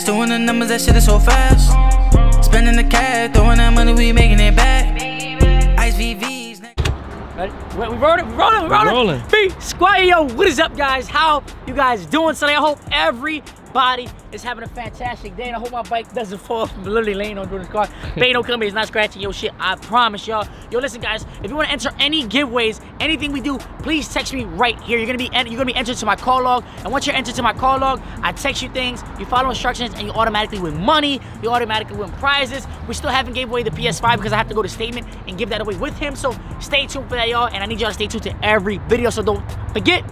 cash, doing the numbers, that shit is so fast. Spending the cash, throwing that money, we making it back. Ice VVs. Ready? We we rolling, we rolling, we rolling. rolling. B Squad, yo, what is up, guys? How you guys doing today? I hope everybody is having a fantastic day, and I hope my bike doesn't fall from literally laying on doing this car. Bane don't come here, it's not scratching your shit. I promise y'all. Yo, listen, guys, if you want to enter any giveaways, anything we do, please text me right here. You're gonna be you're gonna be entered to my call log, and once you're entered to my call log, I text you things, you follow instructions, and you automatically win money. You automatically win prizes. We still haven't gave away the PS5 because I have to go to statement and give that away with him. So stay tuned for that, y'all, and I need y'all to stay tuned to every video. So don't forget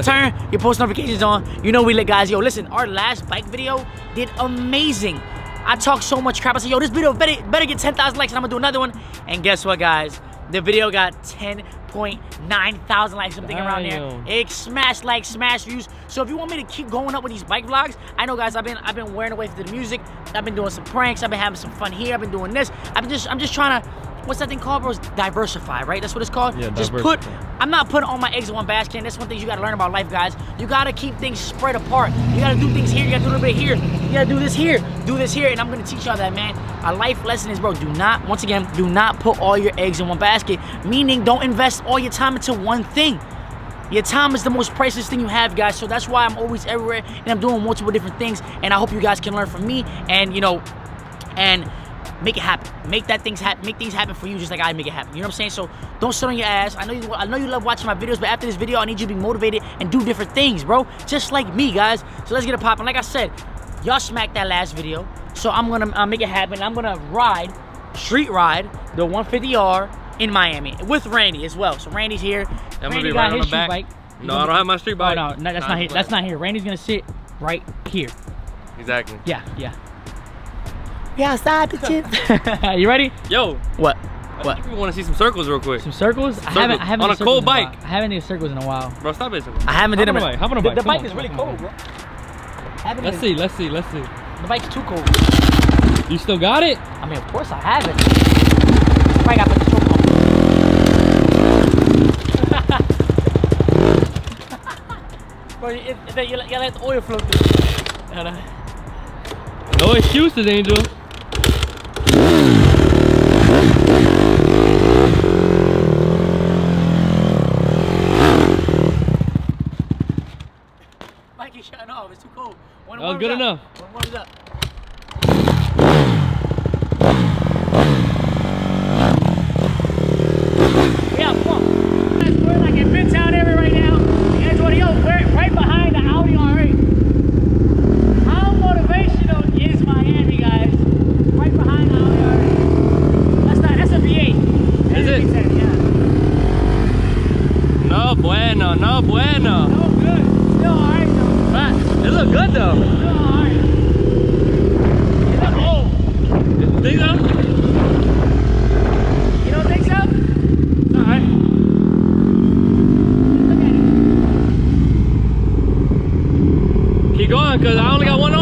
turn your post notifications on. You know we lit guys. Yo, listen, our last bike video did amazing. I talked so much crap. I said, yo, this video better, better get 10,000 likes and I'm gonna do another one. And guess what, guys? The video got 10.9 thousand likes, something around there. Damn. It smashed like smash views. So if you want me to keep going up with these bike vlogs, I know guys, I've been I've been wearing away to the music. I've been doing some pranks. I've been having some fun here. I've been doing this. I'm just I'm just trying to what's that thing called, bro? Diversify, right? That's what it's called. Yeah, just diversify. put I'm not putting all my eggs in one basket. And that's one thing you gotta learn about life, guys. You gotta keep things spread apart. You gotta do things here, you gotta do a little bit here. You gotta do this here, do this here, and I'm gonna teach y'all that, man. A life lesson is, bro, do not, once again, do not put all your eggs in one basket. Meaning, don't invest all your time into one thing. Your time is the most priceless thing you have, guys. So that's why I'm always everywhere and I'm doing multiple different things. And I hope you guys can learn from me and, you know, and make it happen. Make that things happen. Make things happen for you, just like I make it happen. You know what I'm saying? So don't sit on your ass. I know you. I know you love watching my videos, but after this video, I need you to be motivated and do different things, bro. Just like me, guys. So let's get it popping. Like I said, y'all smacked that last video, so I'm gonna uh, make it happen. I'm gonna ride, street ride the 150R in Miami with Randy as well. So Randy's here. I'm gonna be got right his the back. street bike. No, I don't have my street Oh bike. no, no, that's not here. That's not here. Randy's gonna sit right here. Exactly. Yeah, yeah. We outside, bitches. you ready? Yo, What? I What? we want to see some circles real quick. Some circles? I haven't. I haven't On a cold circles bike. while. I haven't did circles in a while. Bro, stop it. I haven't did Hop them. on a bike, hop on a The- bike, The, come bike on, is really cold, bro. Let's see, let's see, let's see. The bike's too cold. You still got it? I mean, of course I have it. I probably got to the choke on. Bro, it, it, you, let- you let the oil flow through. No excuses, Angel. Bike is shutting off. It's too cold. When it That was warms good up- enough. when it warms up. Yeah, come on. Guys, We're like in Midtown area right now. And Jordan, yo, we're right behind the Audi R8. How motivational is Miami, guys? Right behind the Audi R8. That's not, that's a V8. That's Is it? V10, yeah. No bueno, no bueno. No good. Still alright though. Look good though. Still alright. Old. Think so? You don't think so? Alright. Look at it. Keep going, cause I only got one arm.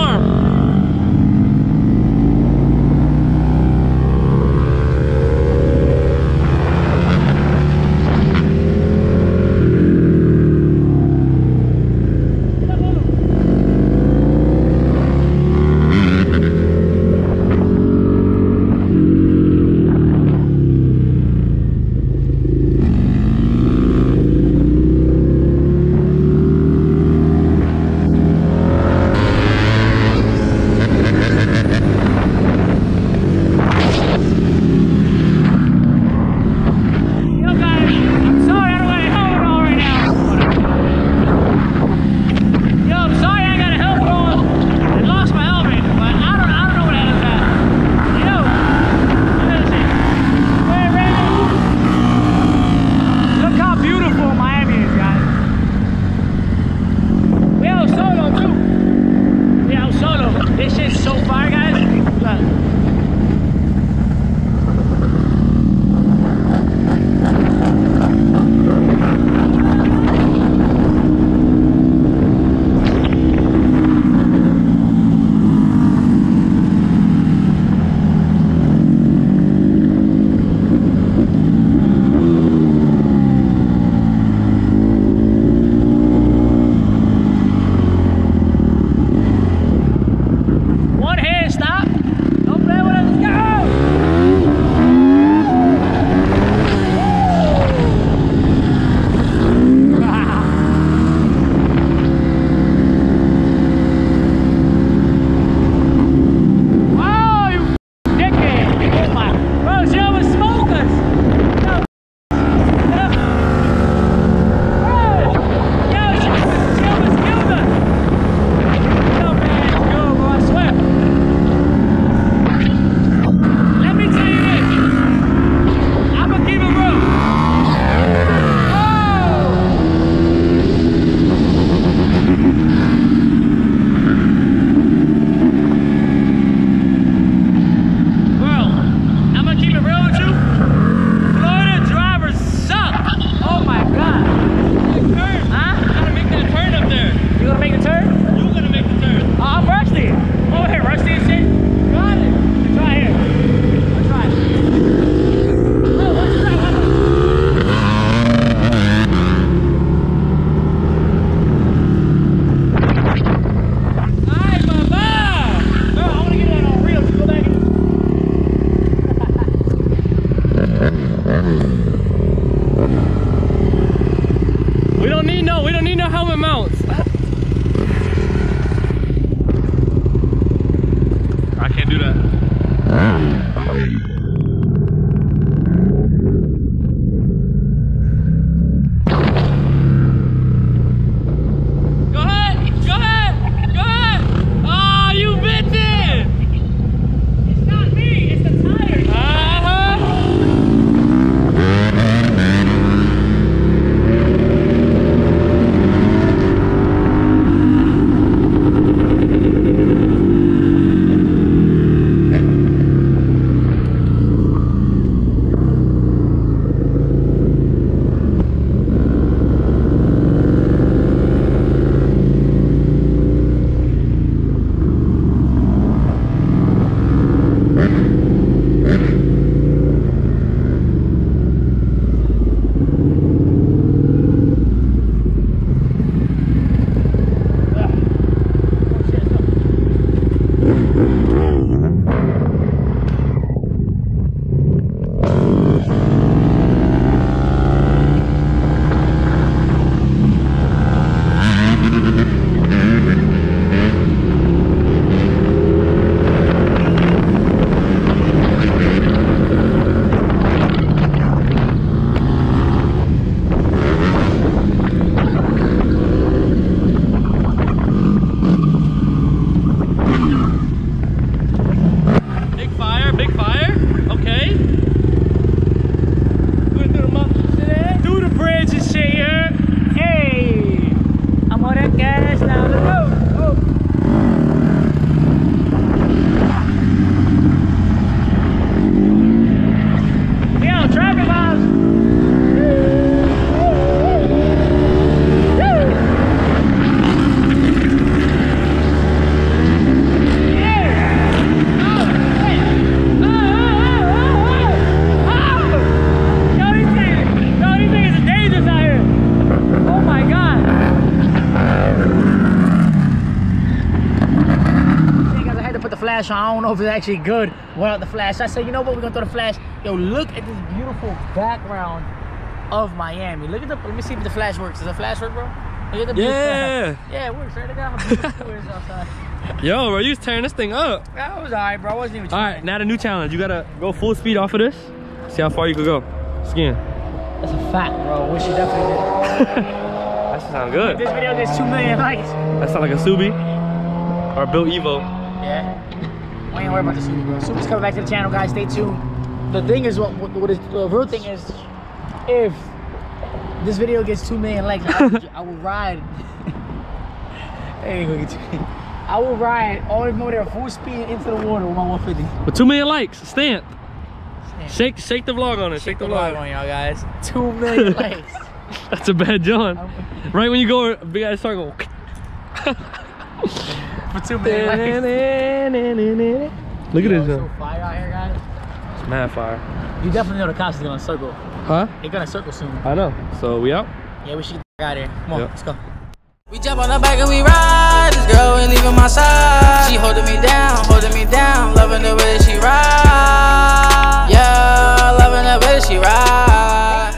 Flash on. I don't know if it's actually good without the flash. I said, you know what? We're gonna throw the flash. Yo, look at this beautiful background of Miami. Look at the. Let me see if the flash works. Does the flash work, bro? Look at the Yeah. beautiful- Yeah, it works. Right? Look at how beautiful it is outside. Yo, bro, you was tearing this thing up. That was alright, bro. I wasn't even. All right, now the new challenge. You gotta go full speed off of this. See how far you could go. Skin. That's a fact, bro. We should definitely do. That sound If good. this video gets two million likes. That sound like a Subi or a Bill Evo. Yeah. We ain't worried about the Super, bro. Super's coming back to the channel, guys. Stay tuned. The thing is, what, what, what is the real thing is, if this video gets two million likes, I, will- I will ride. Hey, go get you. I will ride all the motor full speed into the water with my 150. With two million likes, stamp. Shake, shake the vlog on it. Shake the vlog vlog. on y'all guys. Two million likes. That's a bad John. Right when you go, a big ass circle. for too many. Look at this. So fire. It's mad fire. You definitely know the cops is gonna circle. Huh? They're gonna circle soon. I know. So we out? Yeah, we should get out of here. Come on, yep. let's go. We jump on the bike and we ride. This girl ain't leaving my side. She holding me down, holding me down. Loving the way she ride. Yeah, loving the way she ride.